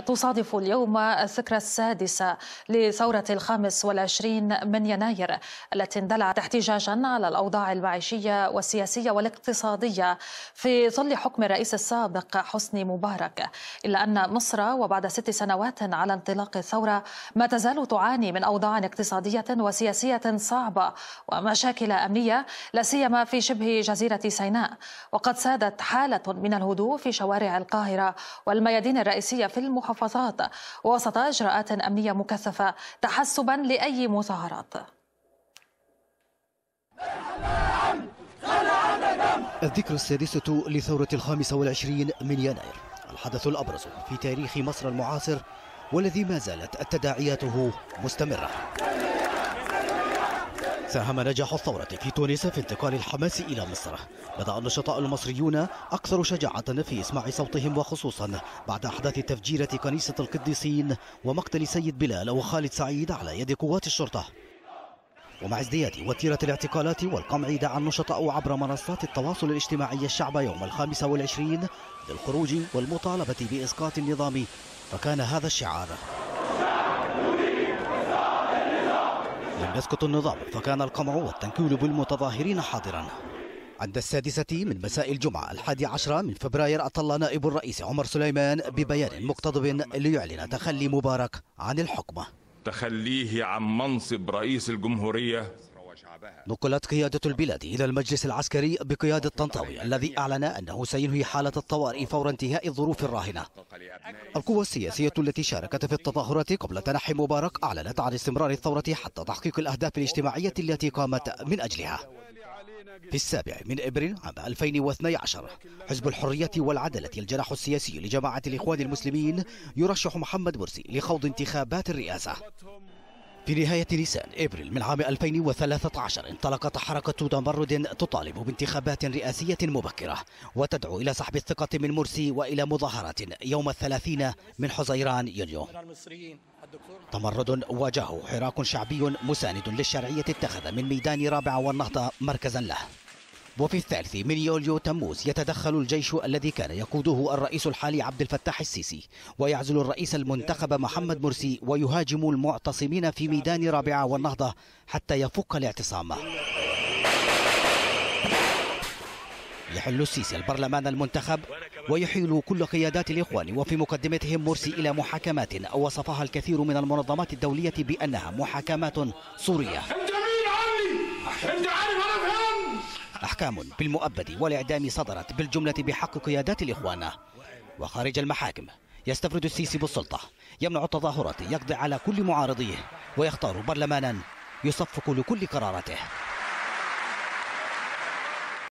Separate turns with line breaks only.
تصادف اليوم الذكرى السادسة لثورة الخامس والعشرين من يناير التي اندلعت احتجاجا على الأوضاع المعيشية والسياسية والاقتصادية في ظل حكم الرئيس السابق حسني مبارك. إلا أن مصر وبعد ست سنوات على انطلاق الثورة ما تزال تعاني من أوضاع اقتصادية وسياسية صعبة ومشاكل أمنية لا سيما في شبه جزيرة سيناء. وقد سادت حالة من الهدوء في شوارع القاهرة والميادين الرئيسية في المحافظات المحافظات وسط إجراءات أمنية مكثفة تحسبا لأي مظاهرات.
الذكرى السادسة لثورة الخامسة والعشرين من يناير. الحدث الأبرز في تاريخ مصر المعاصر والذي ما زالت تداعياته مستمرة. ساهم نجاح الثورة في تونس في انتقال الحماس إلى مصر. بدأ النشطاء المصريون أكثر شجاعة في إسماع صوتهم وخصوصا بعد أحداث تفجيرة كنيسة القديسين ومقتل سيد بلال وخالد سعيد على يد قوات الشرطة. ومع ازدياد وتيرة الاعتقالات والقمع دعا النشطاء عبر منصات التواصل الاجتماعي الشعب يوم الخامس والعشرين للخروج والمطالبة بإسقاط النظام. فكان هذا الشعار. يسقط النظام فكان القمع والتنكيل بالمتظاهرين حاضرا. عند السادسة من مساء الجمعة الحادي عشر من فبراير أطل نائب الرئيس عمر سليمان ببيان مقتضب ليعلن تخلي مبارك عن الحكم.
تخليه عن منصب رئيس الجمهورية
نقلت قيادة البلاد إلى المجلس العسكري بقيادة طنطاوي الذي أعلن أنه سينهي حالة الطوارئ فور انتهاء الظروف الراهنة. القوى السياسية التي شاركت في التظاهرات قبل تنحي مبارك أعلنت عن استمرار الثورة حتى تحقيق الأهداف الاجتماعية التي قامت من أجلها. في السابع من إبريل عام 2012 حزب الحرية والعدالة الجناح السياسي لجماعة الإخوان المسلمين يرشح محمد مرسي لخوض انتخابات الرئاسة. في نهاية نيسان إبريل من عام 2013 انطلقت حركة تمرد تطالب بانتخابات رئاسية مبكرة وتدعو إلى سحب الثقة من مرسي وإلى مظاهرات يوم الثلاثين من حزيران يونيو. تمرد واجهه حراك شعبي مساند للشرعية اتخذ من ميدان رابعة والنهضة مركزا له. وفي الثالث من يوليو تموز يتدخل الجيش الذي كان يقوده الرئيس الحالي عبد الفتاح السيسي ويعزل الرئيس المنتخب محمد مرسي ويهاجم المعتصمين في ميدان رابعة والنهضة حتى يفك الاعتصام. يحل السيسي البرلمان المنتخب ويحيل كل قيادات الإخوان وفي مقدمتهم مرسي إلى محاكمات وصفها الكثير من المنظمات الدولية بأنها محاكمات صورية أحكام بالمؤبد والإعدام صدرت بالجملة بحق قيادات الإخوان. وخارج المحاكم يستفرد السيسي بالسلطة. يمنع التظاهرات يقضي على كل معارضيه ويختار برلمانا يصفق لكل قراراته.